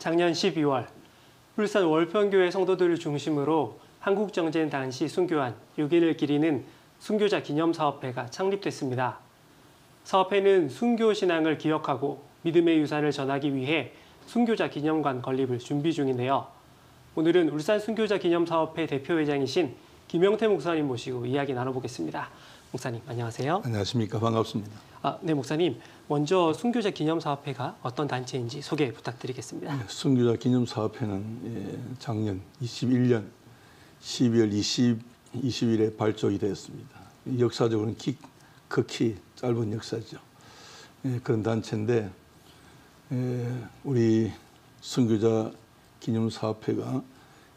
작년 12월 울산 월평교회 성도들을 중심으로 한국정전 당시 순교한 6인을 기리는 순교자 기념사업회가 창립됐습니다. 사업회는 순교 신앙을 기억하고 믿음의 유산을 전하기 위해 순교자 기념관 건립을 준비 중인데요. 오늘은 울산 순교자 기념사업회 대표회장이신 김영태 목사님 모시고 이야기 나눠보겠습니다. 목사님 안녕하세요. 안녕하십니까 반갑습니다. 아, 네 목사님 먼저 순교자 기념사업회가 어떤 단체인지 소개 부탁드리겠습니다. 네, 순교자 기념사업회는 예, 작년 21년 12월 20, 20일에 발족이 되었습니다. 역사적으로는 기, 극히 짧은 역사죠. 예, 그런 단체인데 예, 우리 순교자 기념사업회가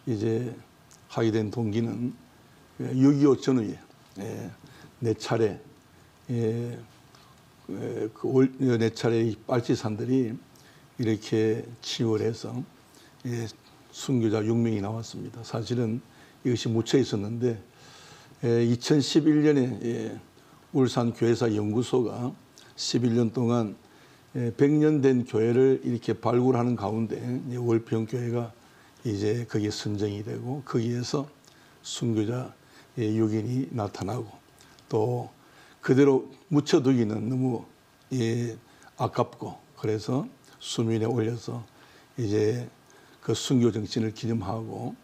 이제 하게 된 동기는 6.25 전후에 예, 네 차례 예, 그네 차례 빨치산들이 이렇게 치유해서 예, 순교자 6명이 나왔습니다. 사실은 이것이 묻혀 있었는데 예, 2011년에 예, 울산 교회사 연구소가 11년 동안 예, 100년 된 교회를 이렇게 발굴하는 가운데 월평 교회가 이제 거기에 선정이 되고 거기에서 순교자 예, 6인이 나타나고 또 그대로 묻혀두기는 너무 예, 아깝고 그래서 수면에 올려서 이제 그 순교 정신을 기념하고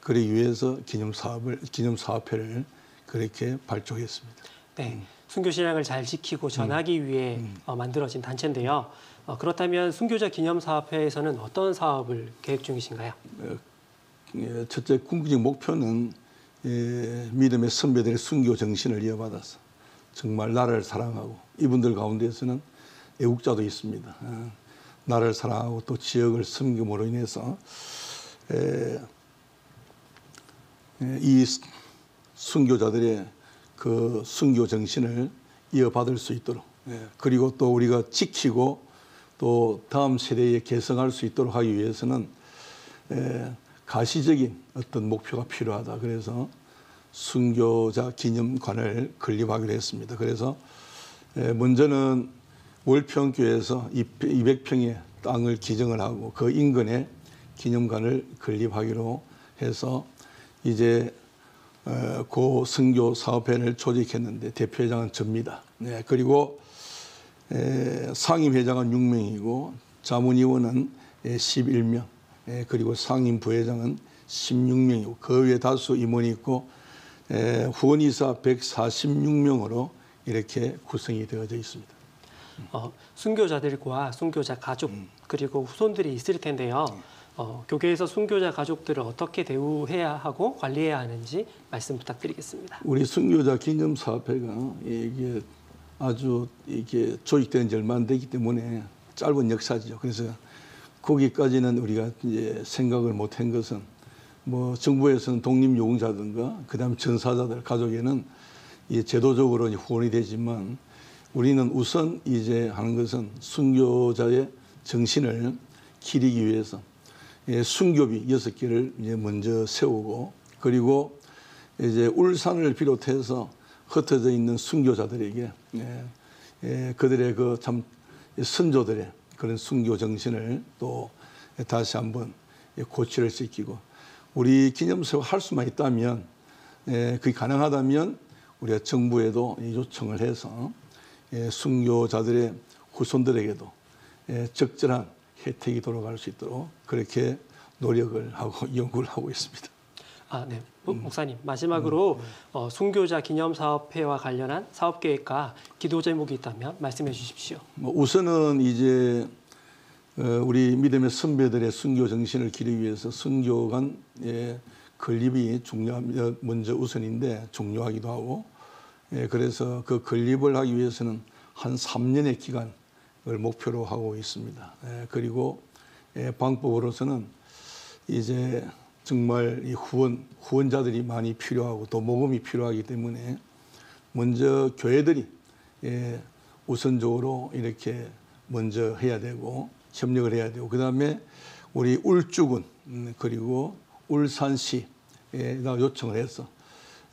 그러기 위해서 기념 사업을 기념 사업회를 그렇게 발족했습니다. 네, 순교 신앙을 잘 지키고 전하기 위해 어, 만들어진 단체인데요. 어, 그렇다면 순교자 기념 사업회에서는 어떤 사업을 계획 중이신가요? 예, 첫째 궁극적 목표는 예, 믿음의 선배들의 순교 정신을 이어받아서 정말 나라를 사랑하고 이분들 가운데서는 애국자도 있습니다. 어, 나라를 사랑하고 또 지역을 섬김으로 인해서 에, 에, 이 순교자들의 그 순교 정신을 이어받을 수 있도록 예, 그리고 또 우리가 지키고 또 다음 세대에 개성할 수 있도록 하기 위해서는 에, 가시적인 어떤 목표가 필요하다. 그래서 순교자 기념관을 건립하기로 했습니다. 그래서 먼저는 월평교에서 200평의 땅을 기증을 하고 그 인근에 기념관을 건립하기로 해서 이제 고 선교 사업회를 조직했는데 대표회장은 접니다. 네, 그리고 상임회장은 6명이고 자문위원은 11명, 그리고 상임 부회장은 16명이고 그 외에 다수 임원이 있고 후원이사 146명으로 이렇게 구성이 되어져 있습니다. 어, 순교자들과 순교자 가족 그리고 후손들이 있을 텐데요. 어, 교계에서 순교자 가족들을 어떻게 대우해야 하고 관리해야 하는지 말씀 부탁드리겠습니다. 우리 순교자 기념 사업회가 이게 아주 이게 조직된 지 얼마 안 되기 때문에 짧은 역사죠. 그래서 거기까지는 우리가 이제 생각을 못 한 것은 뭐 정부에서는 독립요공자든가 그다음 전사자들 가족에는 이 제도적으로 후원이 되지만 우리는 우선 이제 하는 것은 순교자의 정신을 기리기 위해서 예, 순교비 여섯 개를 이제 먼저 세우고 그리고 이제 울산을 비롯해서 흩어져 있는 순교자들에게 예, 예, 그들의 그 참 선조들의 그런 순교 정신을 또 다시 한번 고치를 시키고 우리 기념사가 할 수만 있다면 그게 가능하다면 우리가 정부에도 요청을 해서 순교자들의 후손들에게도 적절한 혜택이 돌아갈 수 있도록 그렇게 노력을 하고 연구를 하고 있습니다. 아, 네. 목사님 마지막으로 음, 네. 어, 순교자 기념사업회와 관련한 사업 계획과 기도 제목이 있다면 말씀해 주십시오. 뭐 우선은 이제 어, 우리 믿음의 선배들의 순교 정신을 기르기 위해서 순교관의 건립이 중요합니다. 먼저 우선인데 중요하기도 하고 예, 그래서 그 건립을 하기 위해서는 한 3년의 기간을 목표로 하고 있습니다. 예, 그리고 예, 방법으로서는 이제 정말 이 후원 후원자들이 많이 필요하고 또 모금이 필요하기 때문에 먼저 교회들이 예, 우선적으로 이렇게 먼저 해야 되고 협력을 해야 되고 그 다음에 우리 울주군 음, 그리고 울산시에 요청을 해서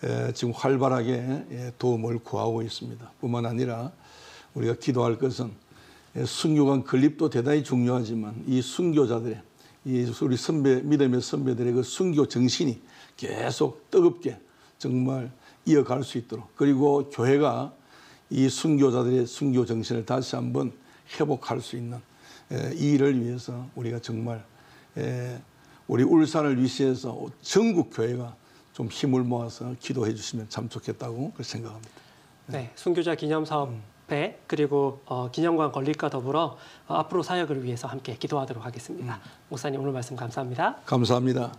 에, 지금 활발하게 예, 도움을 구하고 있습니다. 뿐만 아니라 우리가 기도할 것은 예, 순교관 건립도 대단히 중요하지만 이 순교자들의 이 우리 선배 믿음의 선배들의 그 순교 정신이 계속 뜨겁게 정말 이어갈 수 있도록 그리고 교회가 이 순교자들의 순교 정신을 다시 한번 회복할 수 있는 에, 이 일을 위해서 우리가 정말 에, 우리 울산을 위시해서 전국 교회가 좀 힘을 모아서 기도해 주시면 참 좋겠다고 생각합니다. 네, 순교자 기념 사업 회 그리고 어, 기념관 건립과 더불어 어, 앞으로 사역을 위해서 함께 기도하도록 하겠습니다. 목사님 오늘 말씀 감사합니다. 감사합니다.